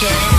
change.